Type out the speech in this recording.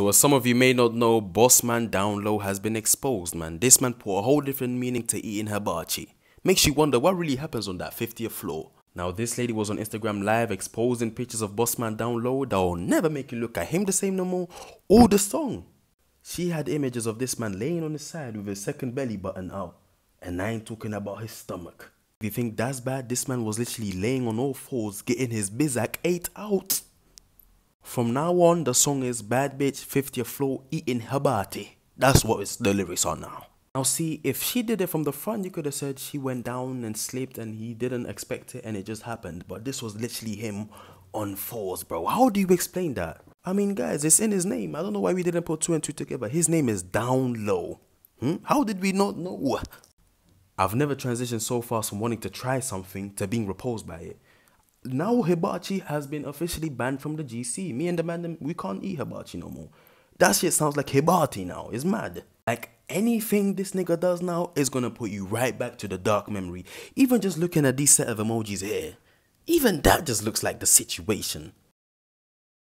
So as some of you may not know, Bossman Down Low has been exposed, man. This man put a whole different meaning to eating hibachi. Makes you wonder what really happens on that 50th floor. Now this lady was on Instagram live exposing pictures of Bossman Down Low that will never make you look at him the same no more or the song. She had images of this man laying on his side with his second belly button out. And I ain't talking about his stomach. If you think that's bad, this man was literally laying on all fours getting his Bizak ate out. From now on, the song is Bad Bitch 50th Floor Eating her body. That's what the lyrics are now. Now see, if she did it from the front, you could have said she went down and slept and he didn't expect it and it just happened. But this was literally him on fours, bro. How do you explain that? I mean, guys, it's in his name. I don't know why we didn't put two and two together. His name is Down Low. Hmm? How did we not know? I've never transitioned so fast from wanting to try something to being repulsed by it. Now hibachi has been officially banned from the GC. Me and the man, we can't eat hibachi no more. That shit sounds like hibachi now. It's mad. Like anything this nigga does now is gonna put you right back to the dark memory. Even just looking at these set of emojis here, even that just looks like the situation.